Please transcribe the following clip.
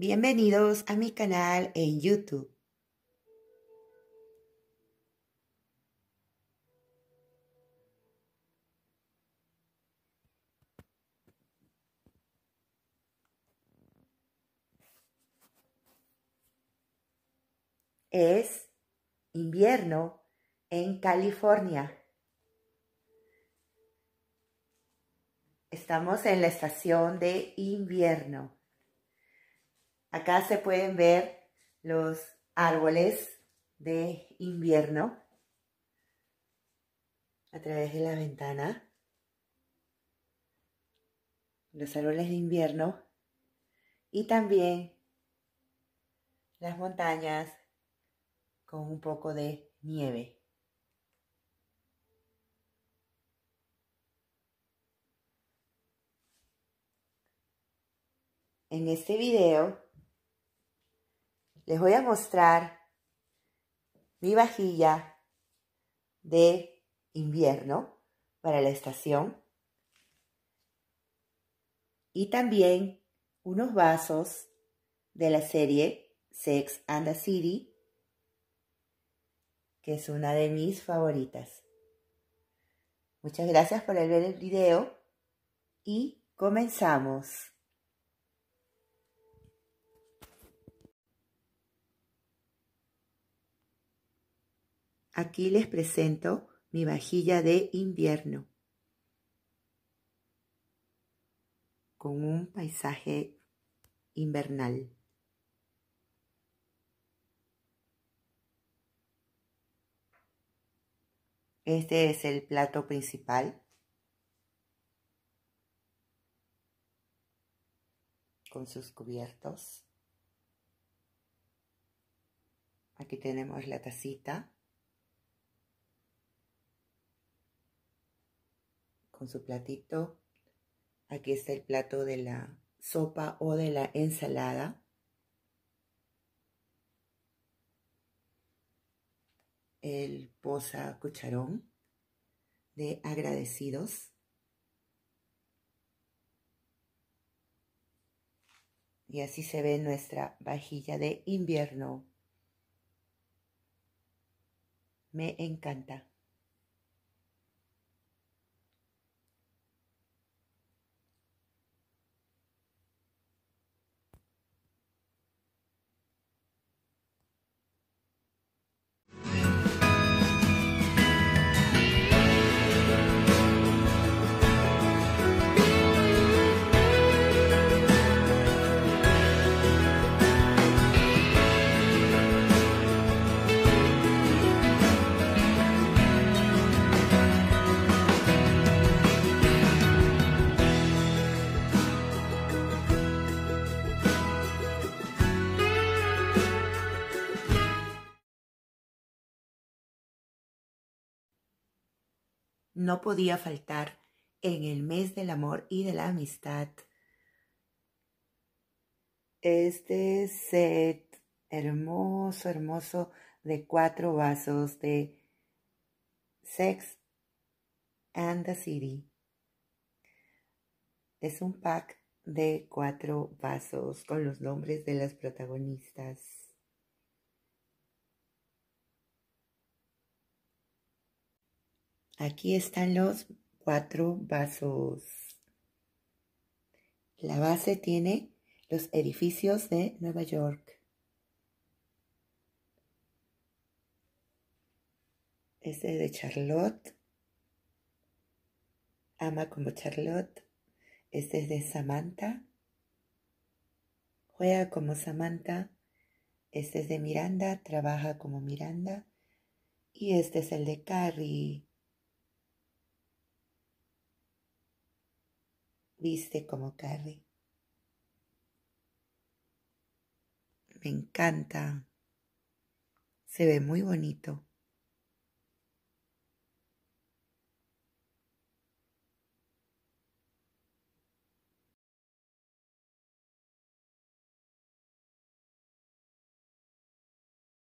Bienvenidos a mi canal en YouTube. Es invierno en California. Estamos en la estación de invierno. Acá se pueden ver los árboles de invierno a través de la ventana. Los árboles de invierno y también las montañas con un poco de nieve. En este video les voy a mostrar mi vajilla de invierno para la estación y también unos vasos de la serie Sex and the City que es una de mis favoritas. Muchas gracias por ver el video y comenzamos. Aquí les presento mi vajilla de invierno con un paisaje invernal. Este es el plato principal. Con sus cubiertos. Aquí tenemos la tacita. Con su platito. Aquí está el plato de la sopa o de la ensalada. el posa cucharón de agradecidos. Y así se ve nuestra vajilla de invierno. Me encanta. No podía faltar en el mes del amor y de la amistad. Este set hermoso, hermoso de cuatro vasos de Sex and the City. Es un pack de cuatro vasos con los nombres de las protagonistas. Aquí están los cuatro vasos. La base tiene los edificios de Nueva York. Este es de Charlotte. Ama como Charlotte. Este es de Samantha. Juega como Samantha. Este es de Miranda. Trabaja como Miranda. Y este es el de Carrie. Viste como Carrie. Me encanta. Se ve muy bonito.